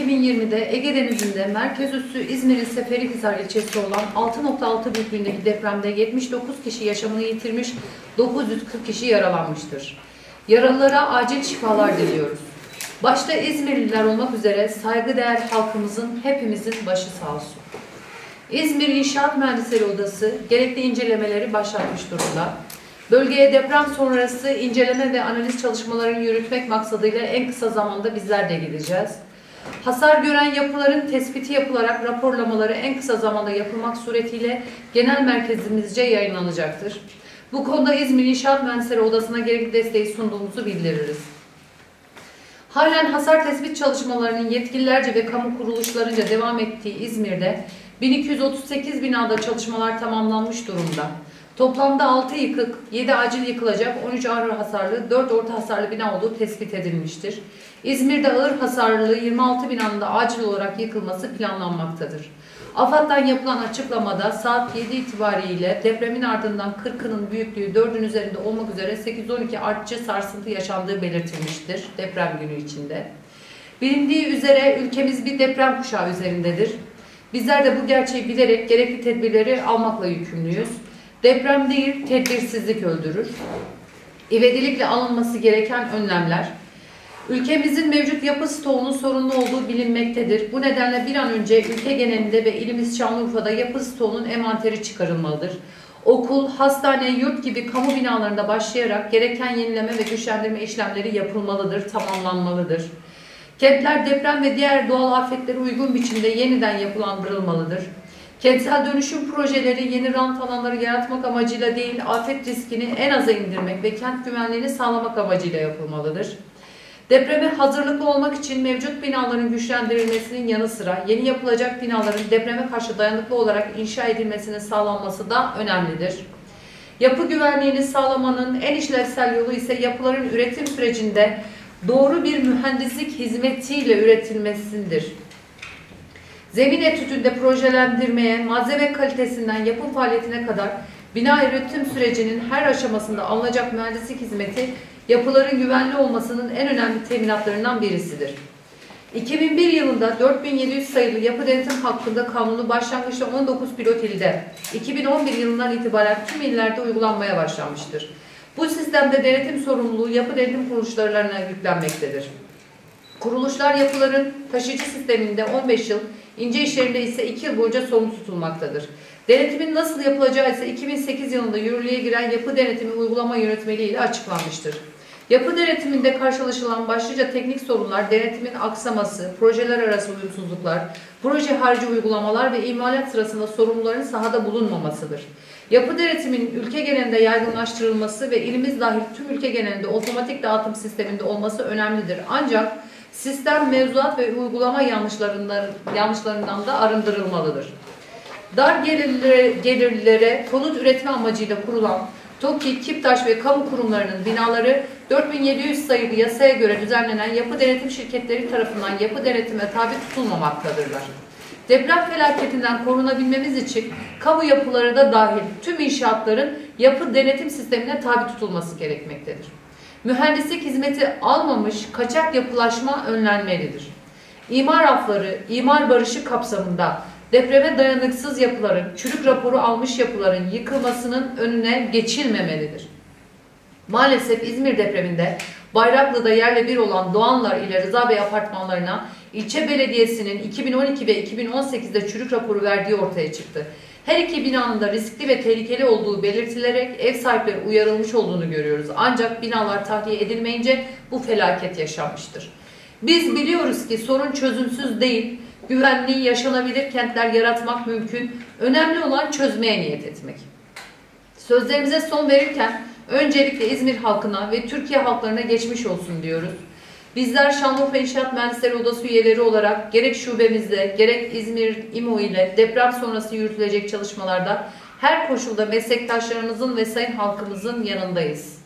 2020'de Ege Denizi'nde merkez üssü İzmir'in Seferihisar ilçesi olan 6.6 büyüklüğündeki depremde 79 kişi yaşamını yitirmiş, 940 kişi yaralanmıştır. Yaralılara acil şifalar diliyoruz. Başta İzmirliler olmak üzere saygıdeğer halkımızın hepimizin başı sağ olsun. İzmir İnşaat Mühendisleri Odası gerekli incelemeleri başlatmış durumda. Bölgeye deprem sonrası inceleme ve analiz çalışmalarını yürütmek maksadıyla en kısa zamanda bizler de gideceğiz. Hasar gören yapıların tespiti yapılarak raporlamaları en kısa zamanda yapılmak suretiyle genel merkezimizce yayınlanacaktır. Bu konuda İzmir İnşaat Mühendisleri Odası'na gerekli desteği sunduğumuzu bildiririz. Halen hasar tespit çalışmalarının yetkililerce ve kamu kuruluşlarınca devam ettiği İzmir'de 1238 binada çalışmalar tamamlanmış durumda. Toplamda 6 yıkık, 7 acil yıkılacak, 13 ağır hasarlı, 4 orta hasarlı bina olduğu tespit edilmiştir. İzmir'de ağır hasarlı 26 binanın da acil olarak yıkılması planlanmaktadır. AFAD'dan yapılan açıklamada saat 7 itibariyle depremin ardından 40'ının büyüklüğü 4'ün üzerinde olmak üzere 8-12 artçı sarsıntı yaşandığı belirtilmiştir deprem günü içinde. Bilindiği üzere ülkemiz bir deprem kuşağı üzerindedir. Bizler de bu gerçeği bilerek gerekli tedbirleri almakla yükümlüyüz. Deprem değil, tedbirsizlik öldürür. İvedilikle alınması gereken önlemler. Ülkemizin mevcut yapı stoğunun sorunlu olduğu bilinmektedir. Bu nedenle bir an önce ülke genelinde ve ilimiz Şanlıurfa'da yapı stoğunun envanteri çıkarılmalıdır. Okul, hastane, yurt gibi kamu binalarında başlayarak gereken yenileme ve güçlendirme işlemleri yapılmalıdır, tamamlanmalıdır. Kentler deprem ve diğer doğal afetlere uygun biçimde yeniden yapılandırılmalıdır. Kentsel dönüşüm projeleri yeni rant alanları yaratmak amacıyla değil, afet riskini en aza indirmek ve kent güvenliğini sağlamak amacıyla yapılmalıdır. Depreme hazırlıklı olmak için mevcut binaların güçlendirilmesinin yanı sıra yeni yapılacak binaların depreme karşı dayanıklı olarak inşa edilmesinin sağlanması da önemlidir. Yapı güvenliğini sağlamanın en işlevsel yolu ise yapıların üretim sürecinde doğru bir mühendislik hizmetiyle üretilmesidir. Zemin etütünde projelendirmeye, malzeme kalitesinden yapım faaliyetine kadar bina üretim sürecinin her aşamasında alınacak mühendislik hizmeti yapıların güvenli olmasının en önemli teminatlarından birisidir. 2001 yılında 4700 sayılı yapı denetim hakkında kanunu başlangıçta 19 pilot ilde, 2011 yılından itibaren tüm illerde uygulanmaya başlanmıştır. Bu sistemde denetim sorumluluğu yapı denetim kuruluşlarına yüklenmektedir. Kuruluşlar yapıların taşıyıcı sisteminde 15 yıl, ince işlerinde ise 2 yıl boyunca sorumlu tutulmaktadır. Denetimin nasıl yapılacağı ise 2008 yılında yürürlüğe giren yapı denetimi uygulama yönetmeliği ile açıklanmıştır. Yapı denetiminde karşılaşılan başlıca teknik sorunlar, denetimin aksaması, projeler arası uyumsuzluklar, proje harici uygulamalar ve imalat sırasında sorumluların sahada bulunmamasıdır. Yapı denetimin ülke genelinde yaygınlaştırılması ve ilimiz dahil tüm ülke genelinde otomatik dağıtım sisteminde olması önemlidir. Ancak sistem mevzuat ve uygulama yanlışlarından, yanlışlarından da arındırılmalıdır. Dar gelirlere, gelirlilere konut üretme amacıyla kurulan TOKİ, KİPTAŞ ve kamu kurumlarının binaları 4700 sayılı yasaya göre düzenlenen yapı denetim şirketleri tarafından yapı denetime tabi tutulmamaktadırlar. Deprem felaketinden korunabilmemiz için kamu yapıları da dahil tüm inşaatların yapı denetim sistemine tabi tutulması gerekmektedir. Mühendislik hizmeti almamış kaçak yapılaşma önlenmelidir. İmar afları, imar barışı kapsamında depreme dayanıksız yapıların, çürük raporu almış yapıların yıkılmasının önüne geçilmemelidir. Maalesef İzmir depreminde Bayraklı'da yerle bir olan Doğanlar ile Rıza Bey apartmanlarına ilçe belediyesinin 2012 ve 2018'de çürük raporu verdiği ortaya çıktı. Her iki binanın da riskli ve tehlikeli olduğu belirtilerek ev sahipleri uyarılmış olduğunu görüyoruz. Ancak binalar tahliye edilmeyince bu felaket yaşanmıştır. Biz biliyoruz ki sorun çözümsüz değil, güvenli, yaşanabilir kentler yaratmak mümkün. Önemli olan çözmeye niyet etmek. Sözlerimize son verirken öncelikle İzmir halkına ve Türkiye halklarına geçmiş olsun diyoruz. Bizler Şanlıurfa İnşaat Mühendisleri Odası üyeleri olarak gerek şubemizde gerek İzmir İMO ile deprem sonrası yürütülecek çalışmalarda her koşulda meslektaşlarımızın ve sayın halkımızın yanındayız.